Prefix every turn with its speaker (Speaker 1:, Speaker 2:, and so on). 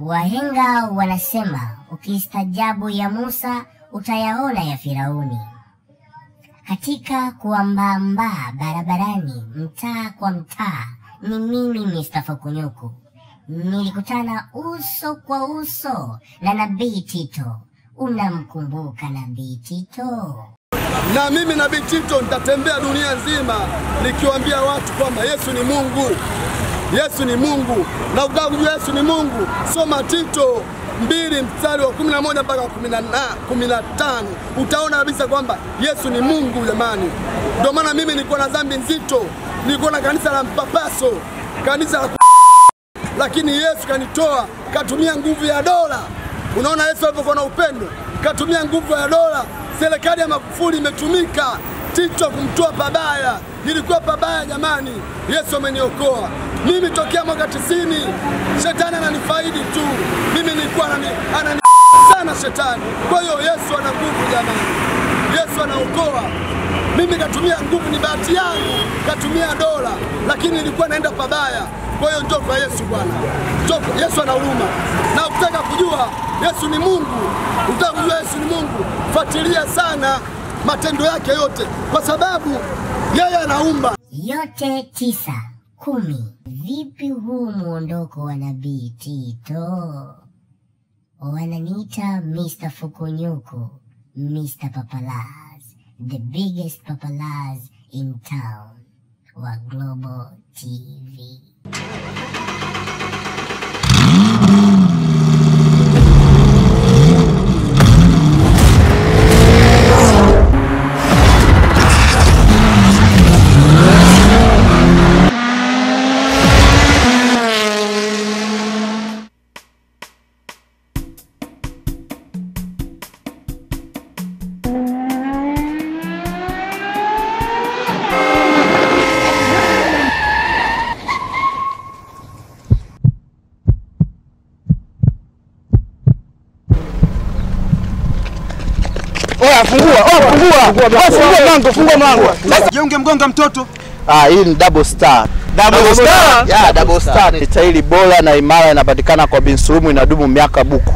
Speaker 1: Wahenga wanasema ukistajabu ya Musa utayaona ya Firauni. Katika kuambaambaa barabarani, mtaa kwa mtaa, ni mimi Mr. Fukunyuku. Nilikutana uso kwa uso na Nabii Tito. Unamkumbuka Nabii Tito?
Speaker 2: na mimi Nabii Tito nitatembea dunia nzima nikiwaambia watu kwamba Yesu ni Mungu, Yesu ni Mungu. Na ukitaka kujua Yesu ni Mungu, soma Tito mbili mstari wa kumi na moja mpaka kumi na na- kumi na tano utaona kabisa kwamba Yesu ni Mungu jamani. Ndio maana mimi nilikuwa na dhambi nzito, nilikuwa na kanisa la mpapaso, kanisa la lakini Yesu kanitoa, katumia nguvu ya dola. Unaona Yesu alivyokuwa na upendo, katumia nguvu ya dola. Serikali ya Magufuli imetumika Tito kumtoa pabaya, nilikuwa pabaya jamani. Yesu ameniokoa mimi tokea mwaka tisini. Shetani ananifaidi tu, mimi nilikuwa anani, anani sana shetani. Kwa hiyo Yesu ana nguvu jamani, Yesu anaokoa. Mimi katumia nguvu, ni bahati yangu, katumia dola, lakini nilikuwa naenda pabaya. Kwa hiyo njoo kwa Yesu bwana, njoo Yesu ana huruma. Na ukitaka kujua Yesu ni Mungu, ukitaka kujua Yesu ni Mungu, fuatilia sana matendo yake yote, kwa sababu yeye anaumba.
Speaker 1: yote tisa kumi. Vipi huu muondoko wa Nabii Tito? Wananiita Mr. Fukunyuku, Mr. Papalaz, the biggest papalaz in town wa Global TV.
Speaker 3: Oya, fungua, oya, fungua. Oya, fungua mlango, fungua mlango.
Speaker 4: Jiunge mgonga mtoto.
Speaker 3: Ah, hii ni double star.
Speaker 4: Double double star?
Speaker 3: Ya, double star ni tairi bora na imara inapatikana kwa Binsurumu inadumu miaka buku.